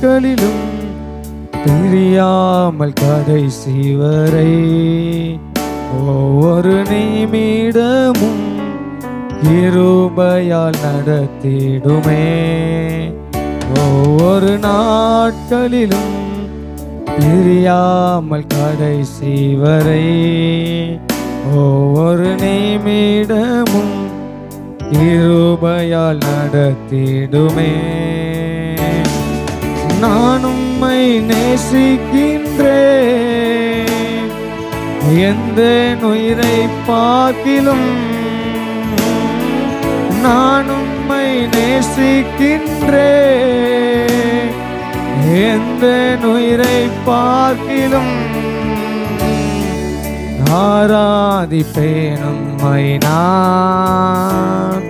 நாட்களிலும் பிரியாமல் கதை சிவரை ஒவ்வொரு நிமிடமும் கிருபையால் நடத்திடுமே. ஒவ்வொரு நாட்களிலும் பிரியாமல் கடைசி வரை ஒவ்வொரு நிமிடமும் கிருபையால் நடத்திடுமே. நான் உம்மை நேசிக்கின்றேன். எந்த உயிரை பார்க்கிலும் நான் உம்மை நேசிக்கின்றேன். எந்த உயிரை பார்க்கிலும் ஆராதிப்பேன் உம்மை நான்.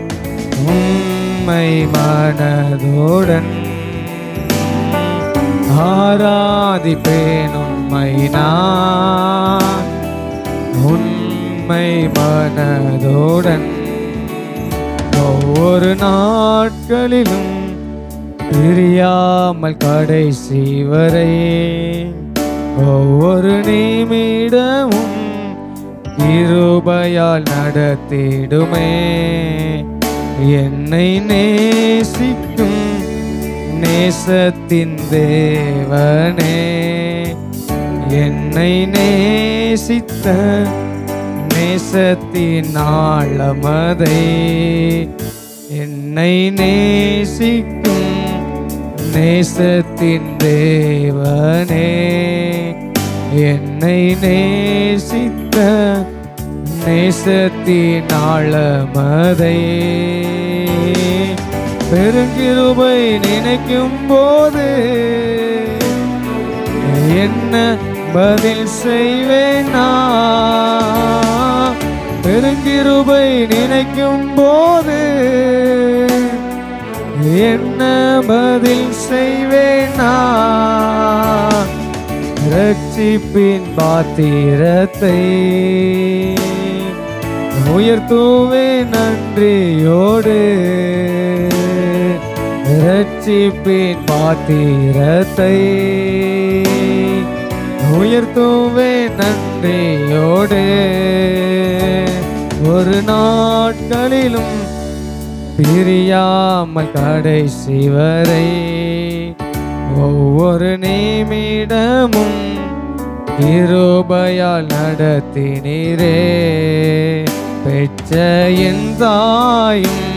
உம்மை மனதுடன் ஆராதிப்பேன் உம்மை நான் உண்மை மனதோடன் ஒவ்வொரு நாட்களிலும் பிரியாமல் கடைசி வரை ஒவ்வொரு நிமிடமும் இருபயால் நடத்திடுமே. என்னை நேசிக்க நேசத்தின் தேவனே என்னை நேசித்த நேசத்தின் ஆழமதை என்னை நேசிக்கும் நேசத்தின் தேவனே என்னை நேசித்த நேசத்தின் ஆழமதை. பெருங்கிருபை நினைக்கும் போது என்ன பதில் செய்வேன்? நான் பெருங்கிருபை நினைக்கும் போது என்ன பதில் செய்வேனா? ரட்சிப்பின் பாத்திரத்தை உயர்த்துவே நன்றியோடு. ரட்சிப்பின் பாத்திரத்தை உயர்த்துவே நன்றியோடு. ஒரு நாட்களிலும் பிரியாமல் கடைசி வரை ஒவ்வொரு நிமிடமும் இருபயால் நடத்தினீரே. பெற்ற என் தாயும்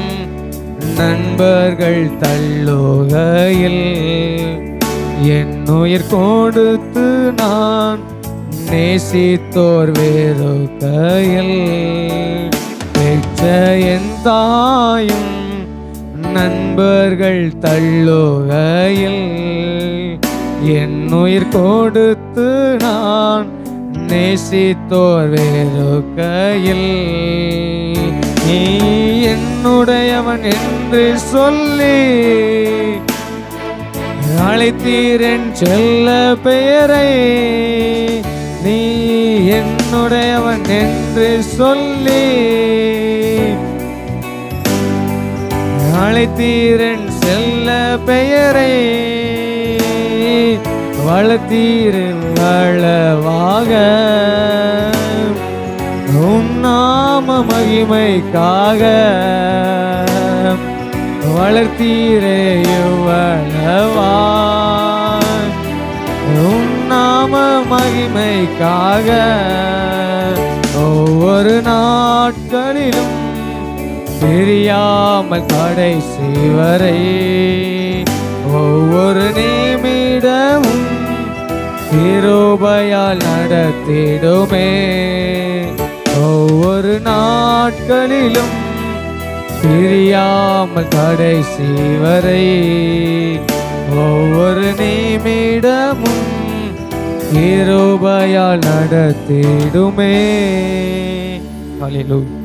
நண்பர்கள் தள்ளுகையில் என் உயிர் கொடுத்து நான் நேசித்தோர் வேறுகையில் பெற்ற என் தாயும் நண்பர்கள் தள்ளுகையில் என் உயிர் கொடுத்து நான் நேசித்தோர் வேறுகையில் நீ என்னுடையவன் என்று சொல்லி அழைத்தீரன் செல்ல பெயரை. நீ என்னுடையவன் என்று சொல்லி அழைத்தீரன் செல்ல பெயரை. வளர்த்தீரன் வளவாக மகிமைக்காக வளர்த்தீரே இவ்வளவா உம் நாம மகிமைக்காக ஒவ்வொரு நாட்களிலும் தெரியாமல் கடைசி வரை ஒவ்வொரு நிமிடமும் திருபயால் நடத்திடுமே. ஒவ்வொரு நாட்களிலும் பிரியாமல் கடைசி வரை ஒவ்வொரு நிமிடமும் கிருபையால் நடத்திடுமே. ஹalleluya.